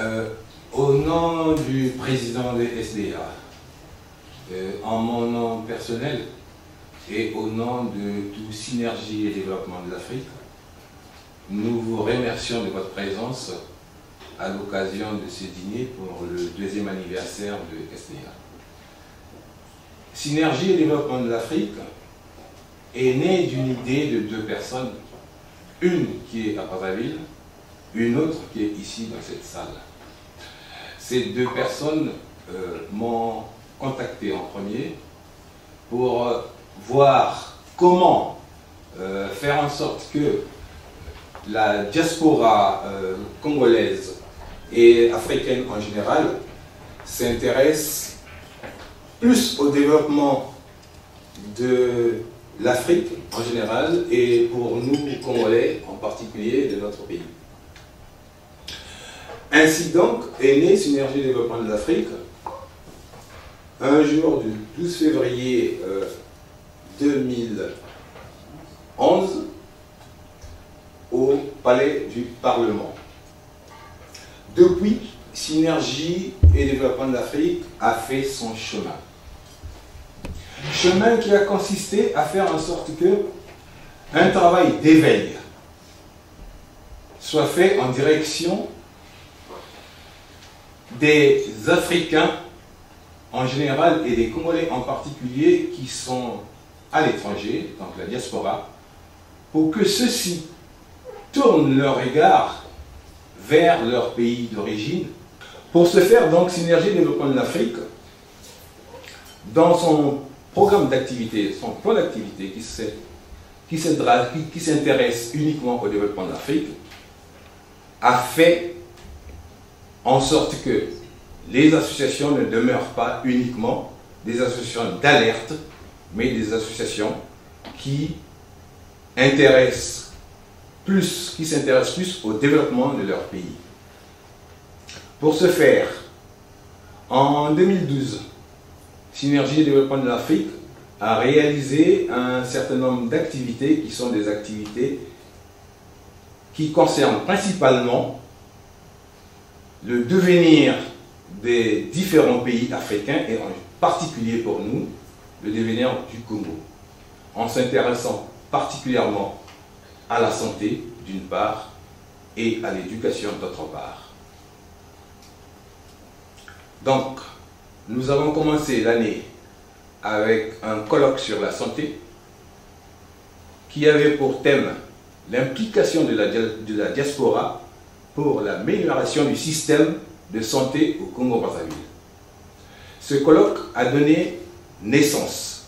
Euh, au nom du président de SDA, euh, en mon nom personnel et au nom de tout Synergie et Développement de l'Afrique, nous vous remercions de votre présence à l'occasion de ce dîner pour le deuxième anniversaire de SDA. Synergie et Développement de l'Afrique est né d'une idée de deux personnes, une qui est à Brazzaville, une autre qui est ici dans cette salle. Ces deux personnes euh, m'ont contacté en premier pour euh, voir comment euh, faire en sorte que la diaspora congolaise et africaine en général s'intéresse plus au développement de l'Afrique en général et pour nous, Congolais en particulier, de notre pays. Ainsi donc est née Synergie Développement de l'Afrique un jour du 12 février 2011 euh, au Palais du Parlement. Depuis, Synergie et Développement de l'Afrique a fait son chemin. Chemin qui a consisté à faire en sorte que un travail d'éveil soit fait en direction des Africains en général et des Congolais en particulier qui sont à l'étranger, donc la diaspora, pour que ceux-ci tournent leur regard vers leur pays d'origine. Pour ce faire, donc, Synergie Développement de l'Afrique, dans son programme d'activité, son plan d'activité qui s'intéresse uniquement au développement de l'Afrique, a fait en sorte que les associations ne demeurent pas uniquement des associations d'alerte, mais des associations qui intéressent plus, qui s'intéressent plus au développement de leur pays. Pour ce faire, en 2012, Synergie et Développement de l'Afrique a réalisé un certain nombre d'activités qui sont des activités qui concernent principalement le devenir des différents pays africains et en particulier pour nous, le devenir du Congo, en s'intéressant particulièrement à la santé d'une part et à l'éducation d'autre part. Donc, nous avons commencé l'année avec un colloque sur la santé qui avait pour thème l'implication de la, diaspora pour l'amélioration du système de santé au Congo-Brazzaville. Ce colloque a donné naissance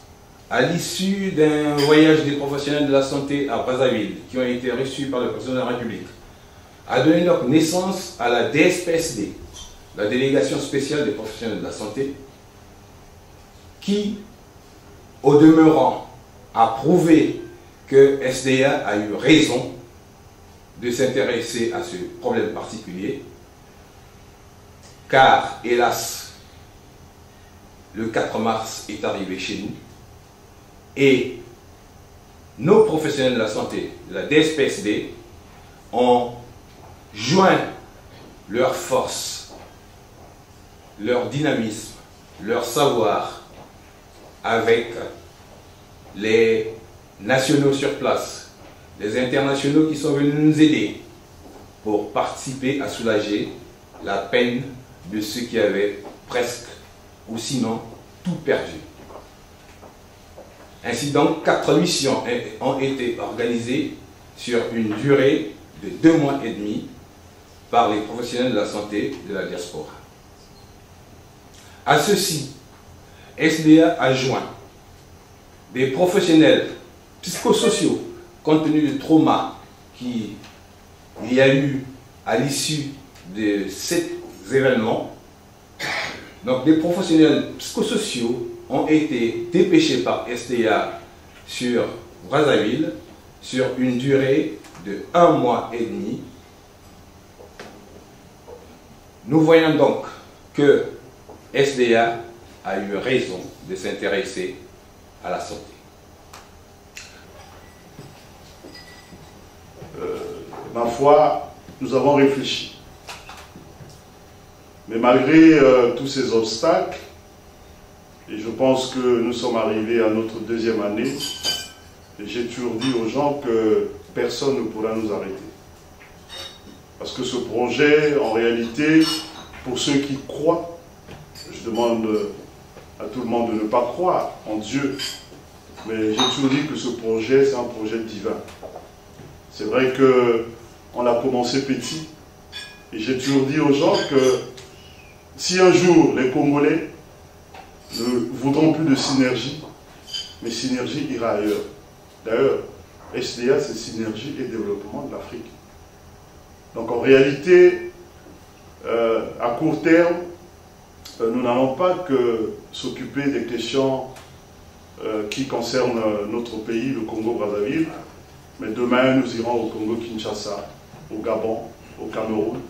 à l'issue d'un voyage des professionnels de la santé à Brazzaville qui ont été reçus par le président de la République, a donné naissance à la DSPSD, la délégation spéciale des professionnels de la santé, qui, au demeurant, a prouvé que SDA a eu raison de s'intéresser à ce problème particulier, car, hélas, le 4 mars est arrivé chez nous, et nos professionnels de la santé, la DSPSD, ont joint leur force, leur dynamisme, leur savoir avec les nationaux sur place, les internationaux qui sont venus nous aider pour participer à soulager la peine de ceux qui avaient presque ou sinon tout perdu. Ainsi donc, quatre missions ont été organisées sur une durée de deux mois et demi par les professionnels de la santé de la diaspora. À ceci, SDA a joint des professionnels psychosociaux compte tenu du trauma qu'il y a eu à l'issue de cet événement, donc des professionnels psychosociaux ont été dépêchés par STA sur Brazzaville sur une durée de un mois et demi. Nous voyons donc que SDA a eu raison de s'intéresser à la santé. Ma foi, nous avons réfléchi. Mais malgré euh, tous ces obstacles, et je pense que nous sommes arrivés à notre deuxième année, j'ai toujours dit aux gens que personne ne pourra nous arrêter. Parce que ce projet, en réalité, pour ceux qui croient, je demande à tout le monde de ne pas croire en Dieu, mais j'ai toujours dit que ce projet, c'est un projet divin. C'est vrai qu'on a commencé petit, et j'ai toujours dit aux gens que si un jour les Congolais ne voudront plus de synergie, mais synergie ira ailleurs. D'ailleurs, SDA, c'est synergie et développement de l'Afrique. Donc en réalité, euh, à court terme, euh, nous n'allons pas que s'occuper des questions euh, qui concernent notre pays, le Congo-Brazzaville, mais demain nous irons au Congo-Kinshasa, au Gabon, au Cameroun.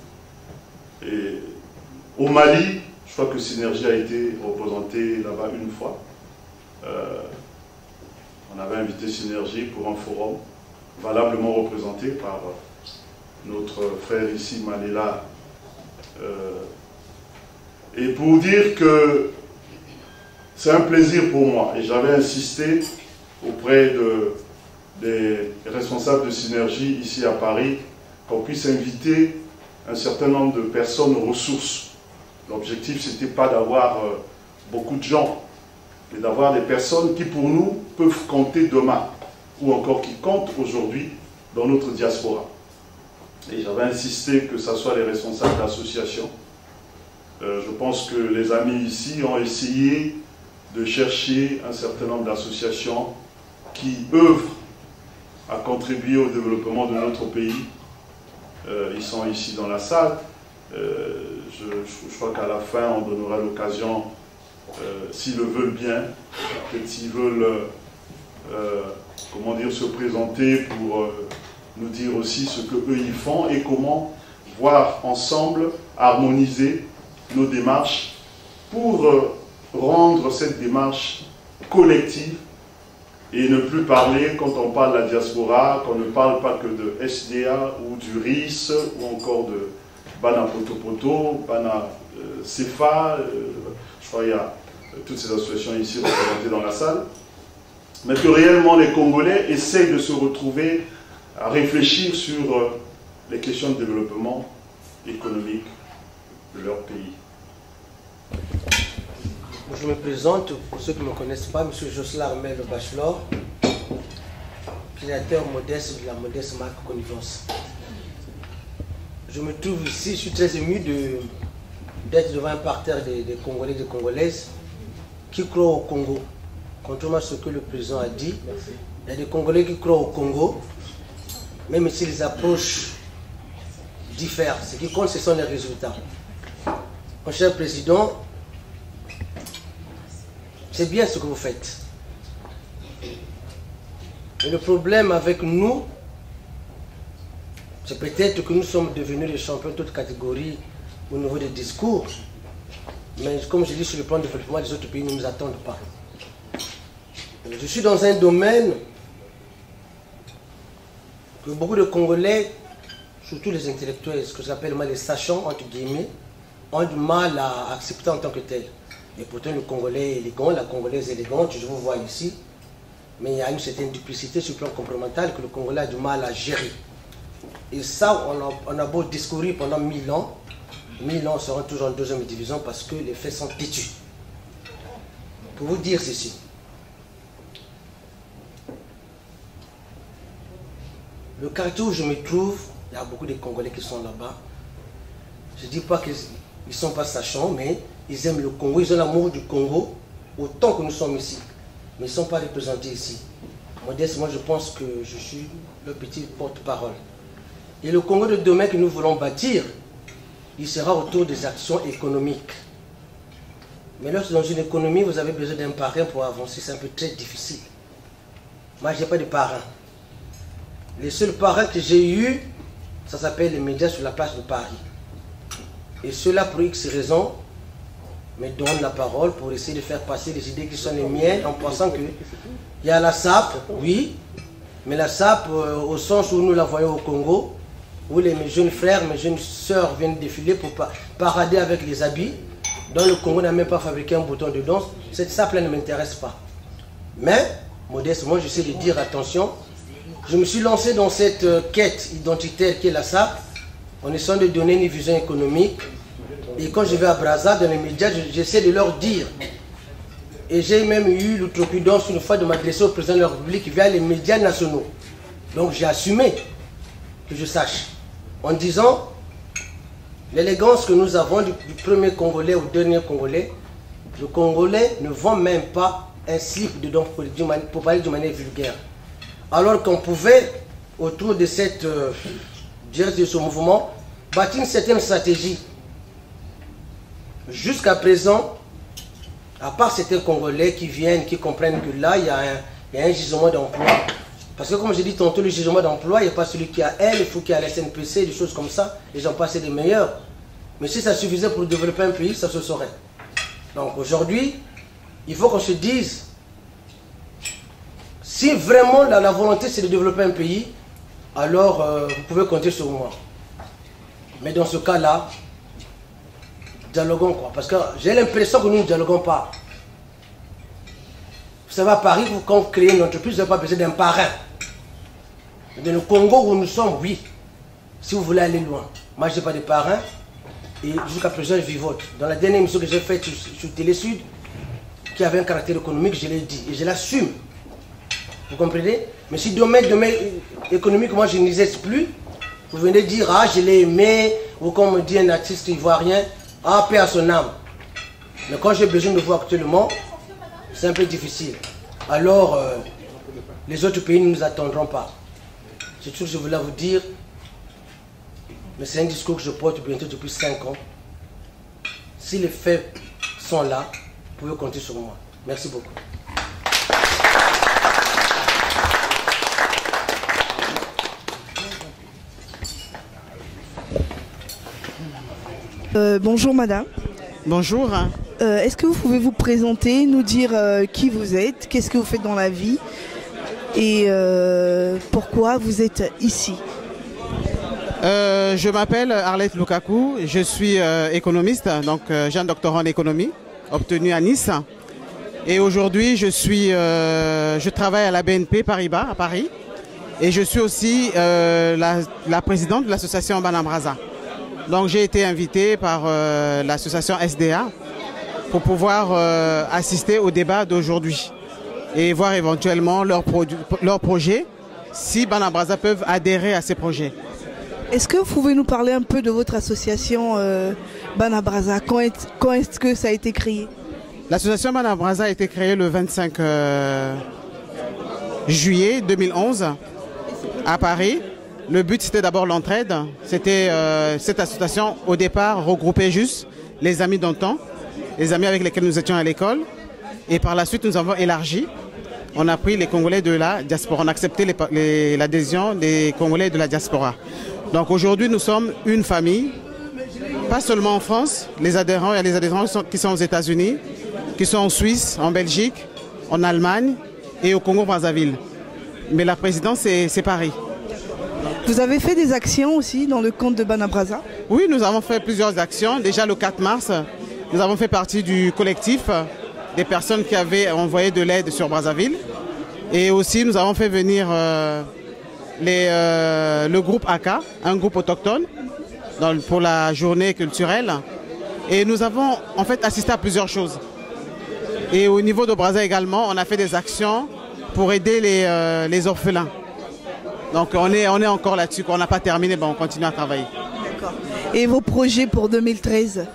Et au Mali, je crois que Synergie a été représentée là-bas une fois. on avait invité Synergie pour un forum valablement représenté par notre frère ici, Malela. Euh, et pour dire que c'est un plaisir pour moi, et j'avais insisté auprès de, des responsables de synergie ici à Paris, qu'on puisse inviter un certain nombre de personnes ressources. L'objectif, ce n'était pas d'avoir euh, beaucoup de gens, mais d'avoir des personnes qui, pour nous, peuvent compter demain, ou encore qui comptent aujourd'hui dans notre diaspora. Et j'avais insisté que ce soit les responsables d'associations. Euh, je pense que les amis ici ont essayé de chercher un certain nombre d'associations qui œuvrent à contribuer au développement de notre pays. Euh, ils sont ici dans la salle. Euh, je, crois qu'à la fin, on donnera l'occasion, s'ils le veulent bien, peut-être s'ils veulent, comment dire, se présenter pour nous dire aussi ce que eux y font et comment voir ensemble harmoniser nos démarches pour euh, rendre cette démarche collective et ne plus parler, quand on parle de la diaspora, qu'on ne parle pas que de SDA ou du RIS ou encore de Bana Potopoto, Bana euh, CEFA, euh, je crois qu'il y a toutes ces associations ici représentées dans la salle, mais que réellement les Congolais essayent de se retrouver à réfléchir sur euh, les questions de développement économique de leur pays. Je me présente, pour ceux qui ne me connaissent pas, M. Jocelyn Armel Bachelor, créateur modeste de la modeste marque Connivence. Je me trouve ici, je suis très ému d'être devant un parterre des, Congolais et des Congolaises qui croient au Congo. Contrairement à ce que le président a dit, il y a des Congolais qui croient au Congo, même si les approches diffèrent, ce qui compte, ce sont les résultats. Mon cher président, c'est bien ce que vous faites. Mais le problème avec nous, c'est peut-être que nous sommes devenus les champions de toutes catégories au niveau des discours. Mais comme je dis, sur le plan de développement, les autres pays ne nous attendent pas. Je suis dans un domaine que beaucoup de Congolais, surtout les intellectuels, ce que j'appelle moi les sachants, entre guillemets, ont du mal à accepter en tant que tel. Et pourtant, le Congolais est élégant, la Congolaise est élégante, je vous vois ici. Mais il y a une certaine duplicité sur le plan comportemental que le Congolais a du mal à gérer. Et ça, on a, beau discourir pendant mille ans, mille ans seront toujours en deuxième division parce que les faits sont têtus. Pour vous dire ceci, Le quartier où je me trouve, il y a beaucoup de Congolais qui sont là-bas. Je ne dis pas qu'ils ne sont pas sachants, mais ils aiment le Congo, ils ont l'amour du Congo autant que nous sommes ici. Mais ils ne sont pas représentés ici. Modeste, moi je pense que je suis le petit porte-parole. Et le Congo de demain que nous voulons bâtir, il sera autour des actions économiques. Mais lorsque dans une économie, vous avez besoin d'un parrain pour avancer, c'est un peu très difficile. Moi, je n'ai pas de parrain. Les seuls parrains que j'ai eus, ça s'appelle les médias sur la place de Paris. Et ceux-là, pour X raisons, me donnent la parole pour essayer de faire passer les idées qui sont les miennes en pensant que il y a la SAP, oui, mais la SAP, euh, au sens où nous la voyons au Congo, où les, mes jeunes frères, mes jeunes sœurs viennent défiler pour parader avec les habits, dont le Congo n'a même pas fabriqué un bouton de danse. Ça, ne m'intéresse pas. Mais, modestement, j'essaie de dire attention. Je me suis lancé dans cette euh, quête identitaire qui est la SAP, en essayant de donner une vision économique. Et quand je vais à Brazza, dans les médias, j'essaie de leur dire. Et j'ai même eu l'outrepudence une fois de m'adresser au président de la République via les médias nationaux. Donc j'ai assumé que je sache. En disant, l'élégance que nous avons du, premier Congolais au dernier Congolais, le Congolais ne vend même pas un slip dedans pour, pour parler de manière vulgaire. Alors qu'on pouvait, autour de cette, euh, de ce mouvement, bâtir une certaine stratégie. Jusqu'à présent, à part certains Congolais qui viennent, qui comprennent que là, il y a un, il y a gisement d'emploi. Parce que comme j'ai dit tantôt, le gisement d'emploi, il n'y a pas celui qui a elle, il faut qu'il y ait la SNPC, des choses comme ça. Les gens passent des meilleurs. Mais si ça suffisait pour développer un pays, ça se saurait. Donc aujourd'hui, il faut qu'on se dise, si vraiment la, volonté c'est de développer un pays, alors euh, vous pouvez compter sur moi. Mais dans ce cas-là, dialoguons quoi. Parce que j'ai l'impression que nous ne dialoguons pas. Vous savez, à Paris, quand vous créez une entreprise, vous n'avez pas besoin d'un parrain. Dans le Congo où nous sommes, oui. Si vous voulez aller loin. Moi, je n'ai pas de parrain. Et jusqu'à présent, je vivote. Dans la dernière émission que j'ai faite sur, Télé Sud, qui avait un caractère économique, je l'ai dit. Et je l'assume. Vous comprenez? Mais si demain, demain, économique, moi, je n'existe plus, vous venez dire, ah, je l'ai aimé, ou comme dit un artiste ivoirien, ah, paix à son âme. Mais quand j'ai besoin de vous actuellement, c'est un peu difficile. Alors, euh, les autres pays ne nous attendront pas. C'est tout que je voulais vous dire. Mais c'est un discours que je porte bientôt depuis 5 ans. Si les faits sont là, vous pouvez compter sur moi. Merci beaucoup. Euh, bonjour madame. Bonjour. Euh, est-ce que vous pouvez vous présenter, nous dire euh, qui vous êtes, qu'est-ce que vous faites dans la vie et pourquoi vous êtes ici? Je m'appelle Arlette Lukaku, je suis économiste, donc j'ai un doctorat en économie obtenu à Nice. Et aujourd'hui, je suis, je travaille à la BNP Paribas à Paris, et je suis aussi la, la, présidente de l'association Banambraza. Donc j'ai été invité par euh, l'association SDA pour pouvoir euh, assister au débat d'aujourd'hui et voir éventuellement leurs leur projets, si Banabraza peuvent adhérer à ces projets. Est-ce que vous pouvez nous parler un peu de votre association euh, Banabraza? Quand est-ce que ça a été créé? L'association Banabraza a été créée le 25 juillet 2011 à Paris. Le but, c'était d'abord l'entraide. C'était euh, cette association, au départ, regroupait juste les amis d'antan, les amis avec lesquels nous étions à l'école. Et par la suite, nous avons élargi. On a pris les Congolais de la diaspora. On a accepté l'adhésion des Congolais de la diaspora. Donc aujourd'hui, nous sommes une famille, pas seulement en France. Les adhérents, a les adhérents qui sont aux États-Unis, qui sont en Suisse, en Belgique, en Allemagne et au Congo-Brazzaville. Mais la présidence, c'est Paris. Vous avez fait des actions aussi dans le compte de Banabraza Oui, nous avons fait plusieurs actions. Déjà le 4 mars, nous avons fait partie du collectif des personnes qui avaient envoyé de l'aide sur Brazzaville. Et aussi, nous avons fait venir euh, euh, le groupe AKA, un groupe autochtone, pour la journée culturelle. Et nous avons en fait assisté à plusieurs choses. Et au niveau de Brazza également, on a fait des actions pour aider les euh, orphelins. Donc on est, on est encore là-dessus, on n'a pas terminé, on continue à travailler. D'accord. Et vos projets pour 2013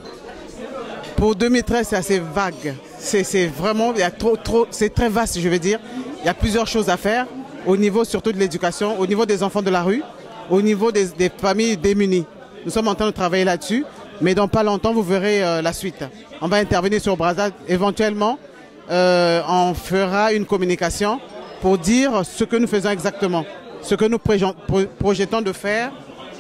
Pour 2013, c'est assez vague. C'est vraiment, il y a trop, trop, c'est très vaste, je veux dire. Il y a plusieurs choses à faire au niveau surtout de l'éducation, au niveau des enfants de la rue, au niveau des, familles démunies. Nous sommes en train de travailler là-dessus, mais dans pas longtemps, vous verrez euh, la suite. On va intervenir sur Brazza. Éventuellement, euh, on fera une communication pour dire ce que nous faisons exactement ce que nous projetons de faire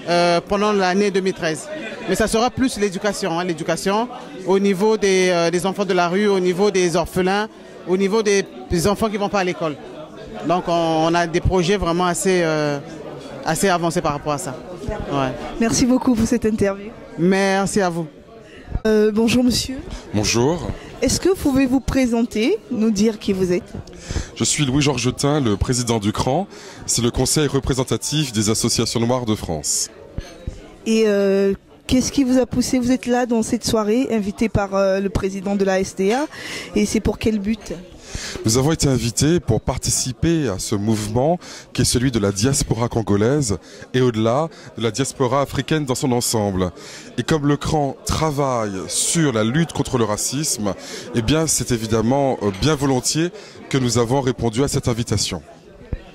euh, pendant l'année 2013. Mais ça sera plus l'éducation, hein, l'éducation au niveau euh, des, enfants de la rue, au niveau des orphelins, au niveau des, enfants qui ne vont pas à l'école. Donc on, a des projets vraiment assez, euh, assez avancés par rapport à ça. Ouais. Merci beaucoup pour cette interview. Merci à vous. Euh, bonjour monsieur. Bonjour, Est-ce que vous pouvez vous présenter, nous dire qui vous êtes? Je suis Louis-Georges Jetin, le président du CRAN. C'est le conseil représentatif des associations noires de France. Et euh, qu'est-ce qui vous a poussé? Vous êtes là dans cette soirée, invité par euh, le président de la SDA. Et c'est pour quel but? Nous avons été invités pour participer à ce mouvement qui est celui de la diaspora congolaise et au-delà de la diaspora africaine dans son ensemble. Et comme le CRAN travaille sur la lutte contre le racisme, eh bien c'est évidemment euh, bien volontiers que nous avons répondu à cette invitation.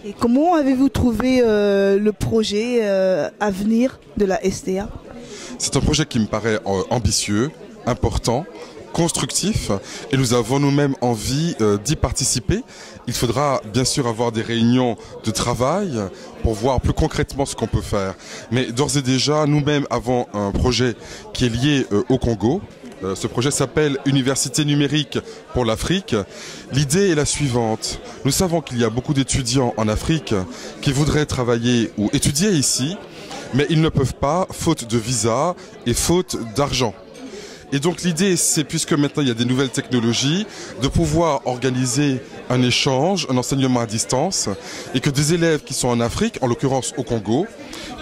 Et comment avez-vous trouvé euh, le projet euh, à venir de la SDA C'est un projet qui me paraît euh, ambitieux, important, constructif et nous avons nous-mêmes envie euh, d'y participer. Il faudra bien sûr avoir des réunions de travail pour voir plus concrètement ce qu'on peut faire. Mais d'ores et déjà, nous-mêmes avons un projet qui est lié euh, au Congo. Euh, Ce projet s'appelle Université numérique pour l'Afrique. L'idée est la suivante. Nous savons qu'il y a beaucoup d'étudiants en Afrique qui voudraient travailler ou étudier ici, mais ils ne peuvent pas, faute de visa et faute d'argent. Et donc l'idée, c'est, puisque maintenant il y a des nouvelles technologies, de pouvoir organiser un échange, un enseignement à distance, et que des élèves qui sont en Afrique, en l'occurrence au Congo,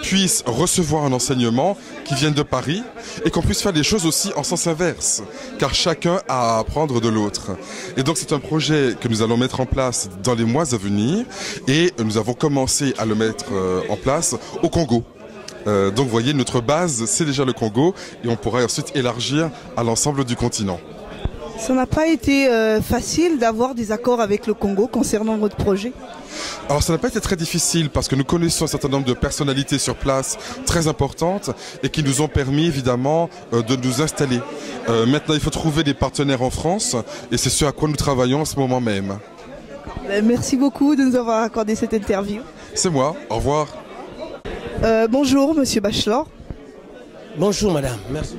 puissent recevoir un enseignement qui vienne de Paris, et qu'on puisse faire des choses aussi en sens inverse, car chacun a à apprendre de l'autre. Et donc c'est un projet que nous allons mettre en place dans les mois à venir, et nous avons commencé à le mettre euh, en place au Congo. Euh, donc vous voyez, notre base, c'est déjà le Congo et on pourrait ensuite élargir à l'ensemble du continent. Ça n'a pas été euh, facile d'avoir des accords avec le Congo concernant votre projet Alors ça n'a pas été très difficile parce que nous connaissons un certain nombre de personnalités sur place très importantes et qui nous ont permis évidemment euh, de nous installer. Euh, maintenant, il faut trouver des partenaires en France et c'est ce à quoi nous travaillons en ce moment même. Euh, Merci beaucoup de nous avoir accordé cette interview. C'est moi, au revoir. Euh, bonjour monsieur Bachelor. Bonjour madame, merci.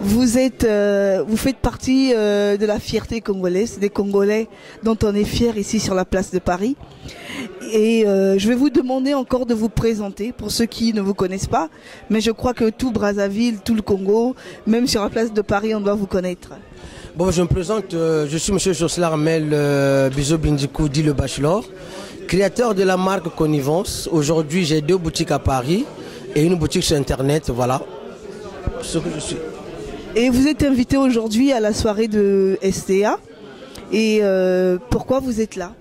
Vous êtes, euh, vous faites partie euh, de la fierté congolaise, des Congolais dont on est fier ici sur la place de Paris. Et euh, je vais vous demander encore de vous présenter pour ceux qui ne vous connaissent pas, mais je crois que tout Brazzaville, tout le Congo, même sur la place de Paris, on doit vous connaître. Bon, je me présente, je suis monsieur Joslar Mel euh, Bizo Bindikou, dit le Bachelor, créateur de la marque Connivence. Aujourd'hui, j'ai deux boutiques à Paris et une boutique sur Internet, voilà. Ce que je suis. Et vous êtes invité aujourd'hui à la soirée de STA. Et euh, pourquoi vous êtes là?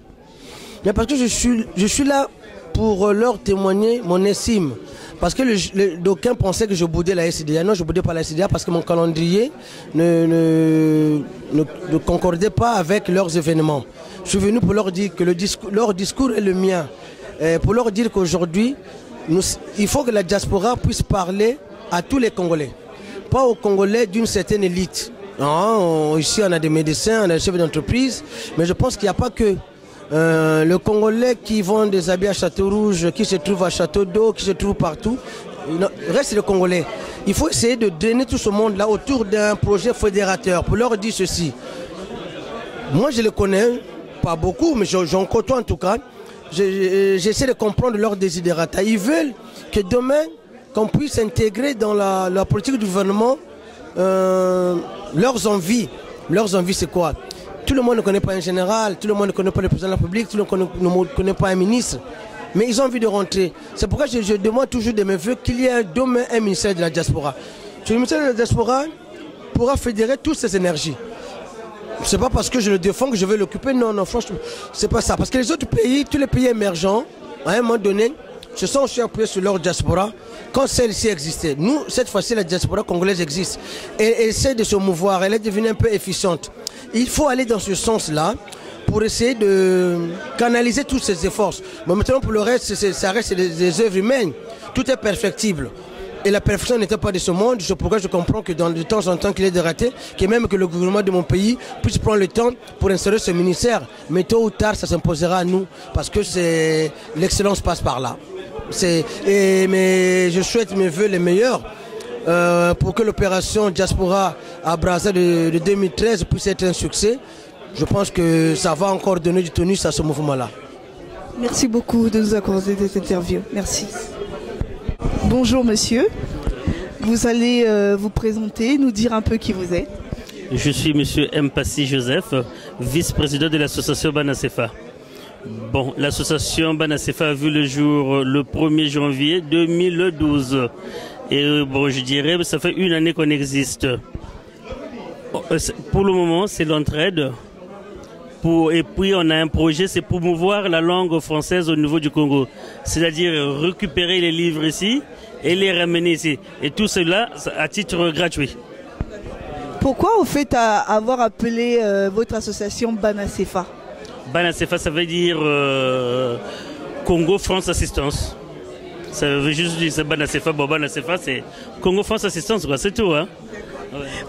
Parce que je suis, je suis là pour euh, leur témoigner mon estime. Parce que le- le- d'aucuns pensaient que je boudais la SDA. Non, je boudais pas la SDA parce que mon calendrier ne, ne, ne- ne concordait pas avec leurs événements. Je suis venu pour leur dire que leur discours est le mien. Pour leur dire qu'aujourd'hui, il faut que la diaspora puisse parler à tous les Congolais. Pas aux Congolais d'une certaine élite. Ici, on a des médecins, on a des chefs d'entreprise, mais je pense qu'il n'y a pas que euh, le Congolais qui vend des habits à Château Rouge, qui se trouve à Château d'eau, qui se trouve partout. Reste le Congolais. Il faut essayer de drainer tout ce monde-là autour d'un projet fédérateur pour leur dire ceci. Moi, je les connais, pas beaucoup, mais j'en côtoie en tout cas. Je- je- J'essaie de comprendre leurs désidérata. Ils veulent que demain, qu'on puisse intégrer dans la, politique du gouvernement euh, leurs envies. Leurs envies, c'est quoi? Tout le monde ne connaît pas un général, tout le monde ne connaît pas le président de la République, tout le monde ne connaît- ne connaît pas un ministre. Mais ils ont envie de rentrer. C'est pourquoi je, je demande toujours de mes voeux qu'il y ait demain un ministère de la diaspora. Ce ministère de la diaspora pourra fédérer toutes ces énergies. C'est pas parce que je le défends que je vais l'occuper. Non, non, franchement, c'est pas ça. Parce que les autres pays, tous les pays émergents, à un moment donné, se sont aussi appuyés sur leur diaspora quand celle-ci existait. Nous, cette fois-ci, la diaspora congolaise existe. Elle essaie de se mouvoir. Elle est devenue un peu efficiente. Il faut aller dans ce sens-là pour essayer de canaliser tous ces efforts. Mais maintenant, pour le reste, ça reste des œuvres humaines. Tout est perfectible. Et la perfection n'était pas de ce monde, c'est pourquoi je comprends que dans, de temps en temps qu'il des ratés, que même que le gouvernement de mon pays puisse prendre le temps pour instaurer ce ministère. Mais tôt ou tard, ça s'imposera à nous, parce que c'est l'excellence passe par là. Et, mais je souhaite mes voeux les meilleurs euh, pour que l'opération Diaspora à Brazza de, de 2013 puisse être un succès. Je pense que ça va encore donner du tonus à ce mouvement-là. Merci beaucoup de nous accorder cette interview. Merci. Bonjour monsieur. Vous allez euh, vous présenter, nous dire un peu qui vous êtes. Je suis monsieur Mpassi Joseph, vice-président de l'association Banacefa. Bon, l'association Banacefa a vu le jour le 1er janvier 2012. Et euh, bon, je dirais, ça fait une année qu'on existe. Oh, euh, pour le moment, c'est l'entraide. Pour, et puis on a un projet, c'est promouvoir la langue française au niveau du Congo. C'est-à-dire récupérer les livres ici et les ramener ici. Et tout cela à titre gratuit. Pourquoi vous faites avoir appelé euh, votre association Banacefa Banacefa, ça veut dire euh, Congo France Assistance. Ça veut juste dire c'est Banacefa. Bon, Banacefa, c'est Congo France Assistance, quoi. C'est tout, hein.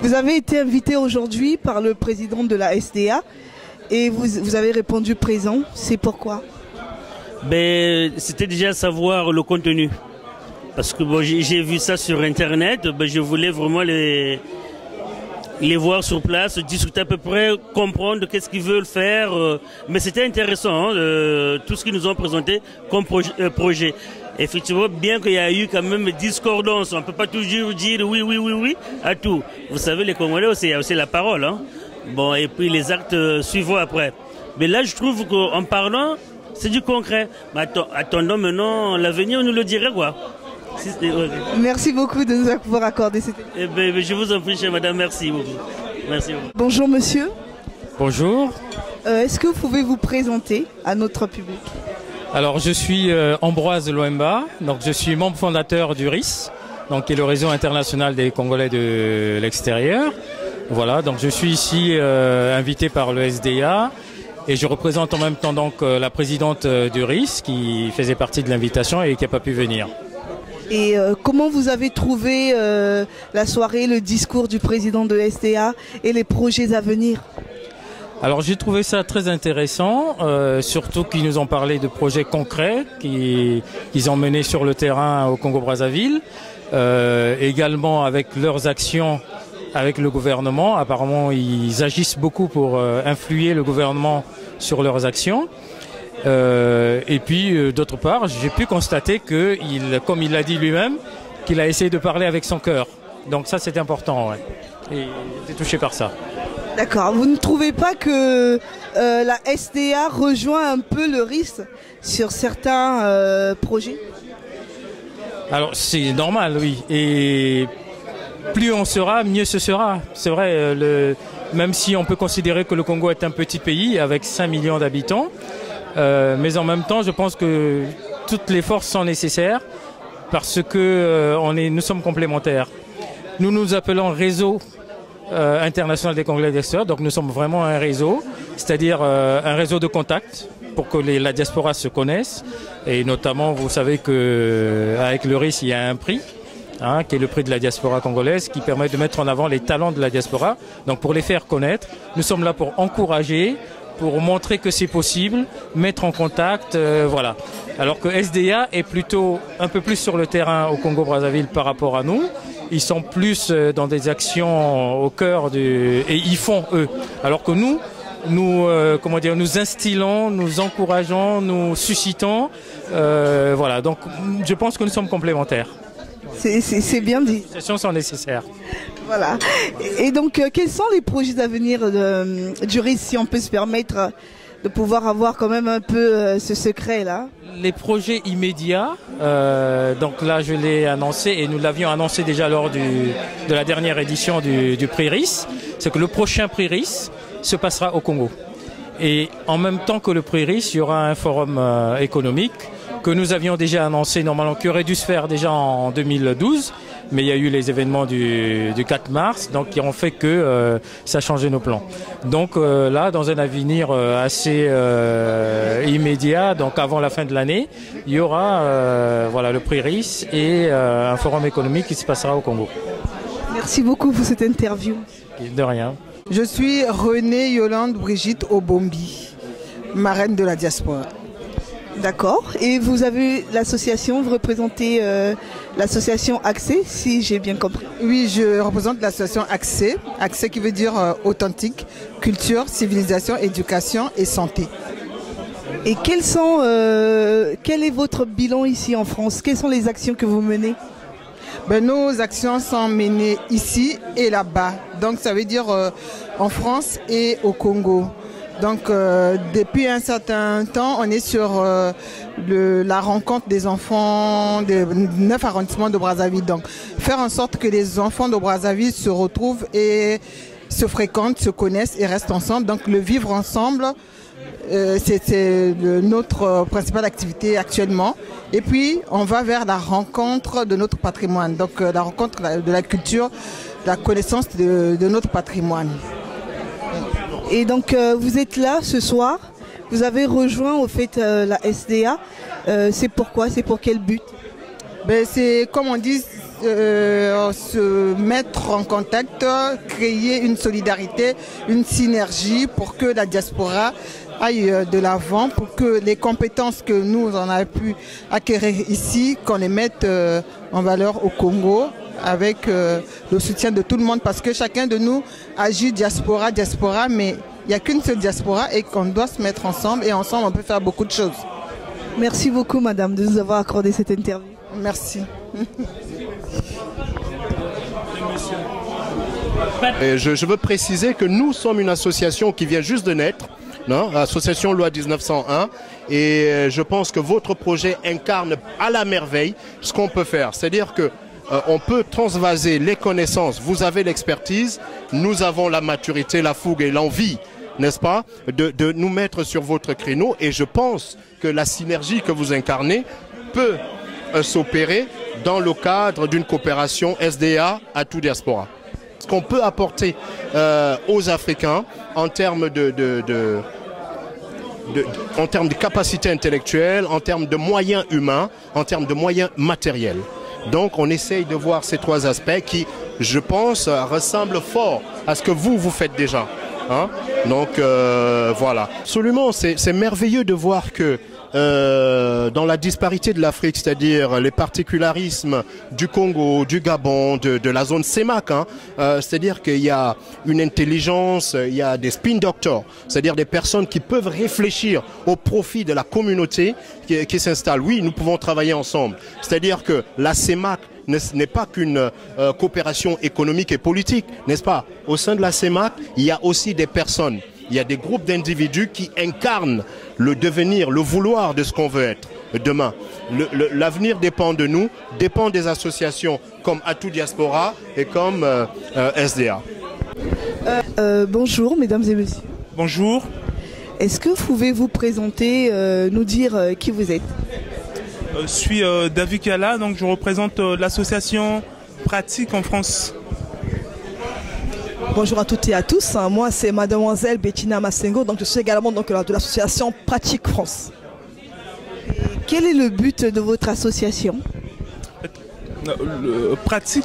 Vous avez été invité aujourd'hui par le président de la SDA et vous, avez répondu présent. C'est pourquoi? Ben, C'était déjà savoir le contenu. Parce que bon, j'ai vu ça sur Internet, ben, je voulais vraiment les, les voir sur place, discuter à peu près, comprendre qu'est-ce qu'ils veulent faire. Euh, mais c'était intéressant, hein, tout ce qu'ils nous ont présenté comme euh, projet. Effectivement, bien qu'il y a eu quand même discordance, on ne peut pas toujours dire oui, oui, oui, oui à tout. Vous savez, les Congolais a aussi la parole. Hein. Bon, et puis les actes euh, suivants après. Mais là, je trouve qu'en parlant, c'est du concret. Mais attendons maintenant, l'avenir nous le dirait quoi. Merci beaucoup de nous avoir accordé cette eh ben, Je vous en prie, chère madame, merci beaucoup. Merci Bonjour monsieur. Bonjour. Euh, est-ce que vous pouvez vous présenter à notre public Alors je suis euh, Ambroise Loemba, donc je suis membre fondateur du RIS, donc qui est le réseau international des Congolais de l'extérieur. Voilà, donc je suis ici euh, invité par le SDA et je représente en même temps donc la présidente du RIS qui faisait partie de l'invitation et qui n'a pas pu venir. Et euh, comment vous avez trouvé euh, la soirée, le discours du président de STA et les projets à venir? Alors j'ai trouvé ça très intéressant, euh, surtout qu'ils nous ont parlé de projets concrets qu'ils ont menés sur le terrain au Congo-Brazzaville, également avec leurs actions avec le gouvernement. Apparemment, ils agissent beaucoup pour influer le gouvernement sur leurs actions. Euh, et puis, euh, d'autre part, j'ai pu constater que, il, comme il l'a dit lui-même, qu'il a essayé de parler avec son cœur. Donc ça, c'est important. Ouais. Et il était touché par ça. D'accord. Vous ne trouvez pas que euh, la SDA rejoint un peu le risque sur certains projets? Alors, c'est normal, oui. Et plus on sera, mieux ce sera. C'est vrai, le, même si on peut considérer que le Congo est un petit pays avec 5 millions d'habitants, euh, mais en même temps, je pense que toutes les forces sont nécessaires parce que euh, nous sommes complémentaires. Nous nous appelons réseau euh, international des Congolais d'extérieur, donc nous sommes vraiment un réseau, c'est-à-dire un réseau de contacts pour que la diaspora se connaisse. Et notamment, vous savez qu'avec le RIS, il y a un prix. Hein, qui est le prix de la diaspora congolaise, qui permet de mettre en avant les talents de la diaspora. Donc pour les faire connaître, nous sommes là pour encourager, pour montrer que c'est possible, mettre en contact, euh, voilà. Alors que SDA est plutôt un peu plus sur le terrain au Congo-Brazzaville par rapport à nous. Ils sont plus euh, dans des actions au cœur du et ils font eux. Alors que nous, nous euh, comment dire, nous instillons, nous encourageons, nous suscitons. voilà. Donc, je pense que nous sommes complémentaires. C'est bien dit. Les associations sont nécessaires. Voilà. Et donc, euh, quels sont les projets d'avenir du risque, si on peut se permettre de pouvoir avoir quand même un peu euh, ce secret-là Les projets immédiats, euh, donc là je l'ai annoncé et nous l'avions annoncé déjà lors du, de la dernière édition du, du prix RIS, c'est que le prochain prix RIS se passera au Congo. Et en même temps que le prix RIS, il y aura un forum économique que nous avions déjà annoncé normalement, qui aurait dû se faire déjà en 2012, mais il y a eu les événements du, 4 mars, donc qui ont fait que euh, ça a changé nos plans. Donc euh, là, dans un avenir euh, assez immédiat, donc avant la fin de l'année, il y aura voilà le prix RIS et un forum économique qui se passera au Congo. Merci beaucoup pour cette interview. De rien. Je suis Renée Yolande Brigitte Obombi, marraine de la diaspora. D'accord. Et vous avez l'association, vous représentez euh, l'association Accès, si j'ai bien compris. Oui, je représente l'association Accès. Accès qui veut dire euh, authentique, culture, civilisation, éducation et santé. Et quels sont, euh, quel est votre bilan ici en France? Quelles sont les actions que vous menez? Ben, Nos actions sont menées ici et là-bas. Donc ça veut dire en France et au Congo. Donc euh, depuis un certain temps, on est sur euh, la rencontre des enfants des neuf arrondissements de Brazzaville. Donc faire en sorte que les enfants de Brazzaville se retrouvent et se fréquentent, se connaissent et restent ensemble. Donc le vivre ensemble, euh, c'est notre principale activité actuellement. Et puis, on va vers la rencontre de notre patrimoine, donc la rencontre de la culture, la connaissance de notre patrimoine. Et donc, euh, vous êtes là ce soir, vous avez rejoint au fait euh, la SDA. Euh, c'est pourquoi? C'est pour quel but? Ben, C'est, comme on dit, se mettre en contact, créer une solidarité, une synergie pour que la diaspora aille de l'avant, pour que les compétences que nous on a pu acquérir ici, qu'on les mette en valeur au Congo avec euh, le soutien de tout le monde parce que chacun de nous agit diaspora, diaspora, mais il n'y a qu'une seule diaspora et qu'on doit se mettre ensemble et ensemble on peut faire beaucoup de choses. Merci beaucoup madame de nous avoir accordé cette interview. Merci. Et je, je veux préciser que nous sommes une association qui vient juste de naître, non Association Loi 1901, et je pense que votre projet incarne à la merveille ce qu'on peut faire. C'est-à-dire que euh, on peut transvaser les connaissances. Vous avez l'expertise, nous avons la maturité, la fougue et l'envie, n'est-ce pas, de, nous mettre sur votre créneau. Et je pense que la synergie que vous incarnez peut euh, s'opérer dans le cadre d'une coopération SDA à tout diaspora. Ce qu'on peut apporter euh, aux Africains en termes de capacité intellectuelle, en termes de moyens humains, en termes de moyens matériels. Donc on essaye de voir ces trois aspects qui, je pense, ressemblent fort à ce que vous, vous faites déjà. Hein Donc euh, voilà. Absolument, c'est merveilleux de voir que euh, dans la disparité de l'Afrique, c'est-à-dire les particularismes du Congo, du Gabon, de, de la zone CEMAC, hein, euh, c'est-à-dire qu'il y a une intelligence, il y a des spin doctors, c'est-à-dire des personnes qui peuvent réfléchir au profit de la communauté qui, qui s'installe. Oui, nous pouvons travailler ensemble. C'est-à-dire que la CEMAC n'est pas qu'une euh, coopération économique et politique, n'est-ce pas? Au sein de la CEMAC, il y a aussi des personnes il y a des groupes d'individus qui incarnent le devenir, le vouloir de ce qu'on veut être demain. L'avenir le, dépend de nous, dépend des associations comme Atout Diaspora et comme euh, euh, SDA. Euh, euh, bonjour mesdames et messieurs. Bonjour. Est-ce que vous pouvez vous présenter, euh, nous dire qui vous êtes? Je suis David Kala, donc je représente l'association Pratique en France. Bonjour à toutes et à tous. Moi, c'est mademoiselle Bettina Massengo. Donc, je suis également donc, de l'association Pratique France. Quel est le but de votre association? Le Pratique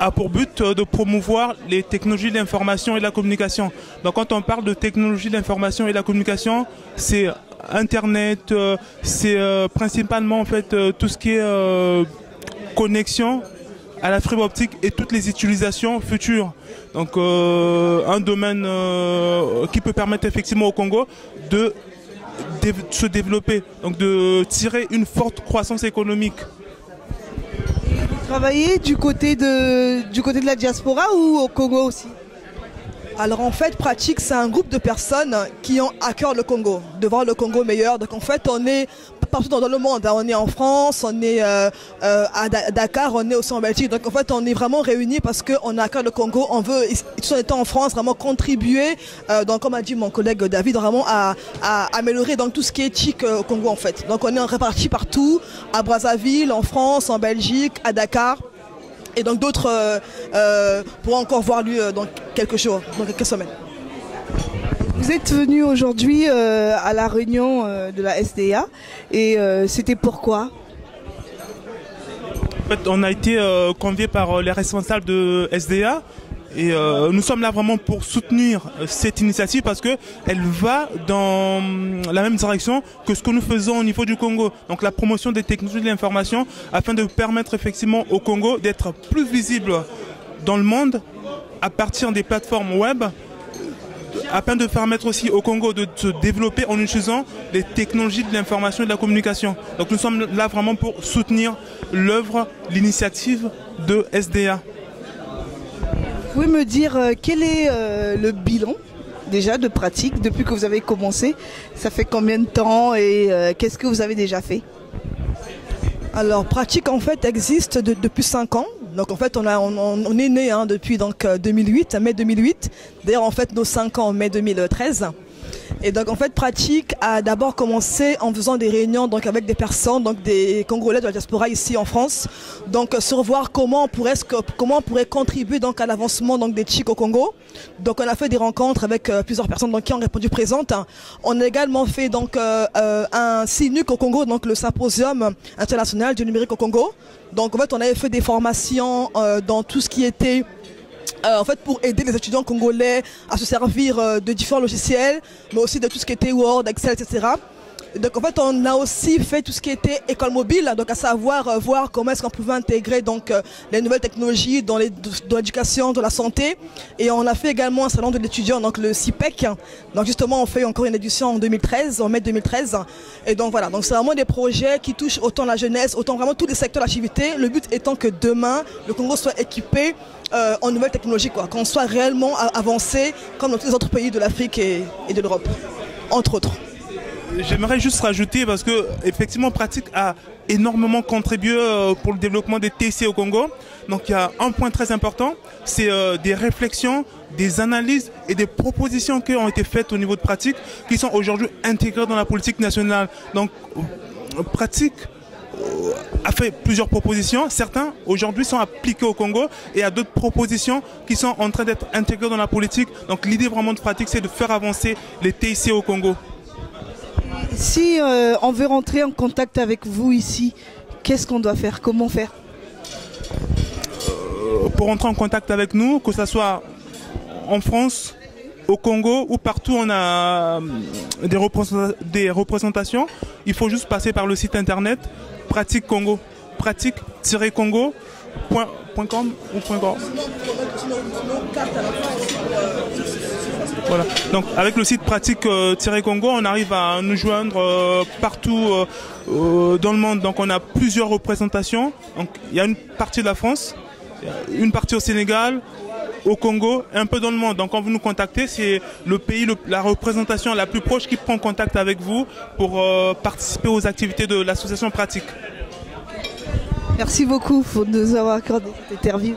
a pour but de promouvoir les technologies de l'information et de la communication. Donc, quand on parle de technologies de l'information et de la communication, c'est Internet, c'est principalement en fait tout ce qui est connexion à la fibre optique et toutes les utilisations futures. Donc euh, un domaine euh, qui peut permettre effectivement au Congo de, de, se développer, donc de tirer une forte croissance économique. Vous travaillez du côté de, du côté de la diaspora ou au Congo aussi? Alors en fait, Pratique, c'est un groupe de personnes qui ont à cœur le Congo, de voir le Congo meilleur. Donc en fait, on est partout dans le monde. On est en France, on est euh, euh, à Dakar, on est aussi en Belgique. Donc en fait, on est vraiment réunis parce qu'on a cœur le Congo. On veut, tout en étant en France, vraiment contribuer, euh, donc comme a dit mon collègue David, vraiment à, améliorer donc tout ce qui est éthique au Congo en fait. Donc on est répartis partout, à Brazzaville, en France, en Belgique, à Dakar. Et donc d'autres euh, pourront encore voir lui dans quelques jours, dans quelques semaines. Vous êtes venu aujourd'hui euh, à la réunion euh, de la SDA et euh, c'était pourquoi? En fait, on a été convié par les responsables de SDA et nous sommes là vraiment pour soutenir cette initiative parce que elle va dans la même direction que ce que nous faisons au niveau du Congo. Donc la promotion des technologies de l'information afin de permettre effectivement au Congo d'être plus visible dans le monde à partir des plateformes web afin de permettre aussi au Congo de se développer en utilisant les technologies de l'information et de la communication. Donc nous sommes là vraiment pour soutenir l'œuvre, l'initiative de SDA. Vous pouvez me dire euh, quel est euh, le bilan déjà de pratique depuis que vous avez commencé? Ça fait combien de temps et euh, qu'est-ce que vous avez déjà fait? Alors, pratique en fait existe de- depuis 5 ans. Donc en fait, on, est né hein, depuis donc, euh, 2008, mai 2008. D'ailleurs, en fait, nos 5 ans en mai 2013. Et donc en fait, pratique a d'abord commencé en faisant des réunions donc avec des personnes, donc des Congolais de la diaspora ici en France, donc euh, sur voir comment on pourrait contribuer donc à l'avancement donc des Chics au Congo. Donc on a fait des rencontres avec euh, plusieurs personnes qui ont répondu présentes. On a également fait donc un SINUC au Congo, donc le symposium international du numérique au Congo. Donc en fait, on avait fait des formations euh, dans tout ce qui était euh, en fait, pour aider les étudiants congolais à se servir euh, de différents logiciels, mais aussi de tout ce qui était Word, Excel, etc. Donc en fait, on a aussi fait tout ce qui était école mobile, donc à savoir euh, voir comment est-ce qu'on pouvait intégrer euh, les nouvelles technologies dans l'éducation, dans la santé. Et on a fait également un salon de l'étudiant, donc le CIPEC. Donc justement, on fait encore une édition en 2013, en mai 2013. Et donc voilà, donc c'est vraiment des projets qui touchent autant la jeunesse, autant vraiment tous les secteurs d'activité. Le but étant que demain, le Congo soit équipé euh, en nouvelles technologies, quoi, qu'on soit réellement avancé comme dans tous les autres pays de l'Afrique et de l'Europe, entre autres. J'aimerais juste rajouter parce que effectivement pratique a énormément contribué euh, pour le développement des TC au Congo. Donc il y a un point très important, c'est euh, des réflexions, des analyses et des propositions qui ont été faites au niveau de pratique qui sont aujourd'hui intégrées dans la politique nationale. Donc pratique euh, a fait plusieurs propositions. Certains aujourd'hui sont appliqués au Congo et il y a d'autres propositions qui sont en train d'être intégrées dans la politique. Donc l'idée vraiment de pratique, c'est de faire avancer les TIC au Congo. Si euh, on veut rentrer en contact avec vous ici, qu'est-ce qu'on doit faire? Comment faire? Euh, pour entrer en contact avec nous, que ce soit en France, au Congo ou partout on a euh, des, représenta- des représentations, il faut juste passer par le site internet Pratique Congo. Pratique-congo.com ou. Donc avec le site pratique-congo, on arrive à nous joindre euh, partout euh, euh, dans le monde. Donc on a plusieurs représentations. Donc il y a une partie de la France, une partie au Sénégal, au Congo un peu dans le monde. Donc quand vous nous contactez, c'est le pays, la représentation la plus proche qui prend contact avec vous pour euh, participer aux activités de l'association pratique. Merci beaucoup pour nous avoir accordé cette interview.